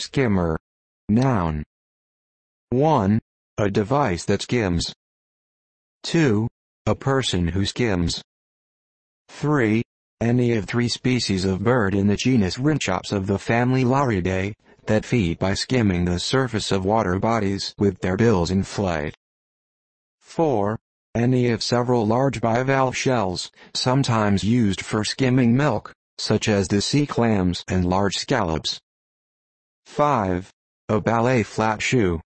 Skimmer. Noun. 1. A device that skims. 2. A person who skims. 3. Any of three species of bird in the genus Rhynchops of the family Laridae, that feed by skimming the surface of water bodies with their bills in flight. 4. Any of several large bivalve shells, sometimes used for skimming milk, such as the sea clams and large scallops. 5. A ballet flat shoe.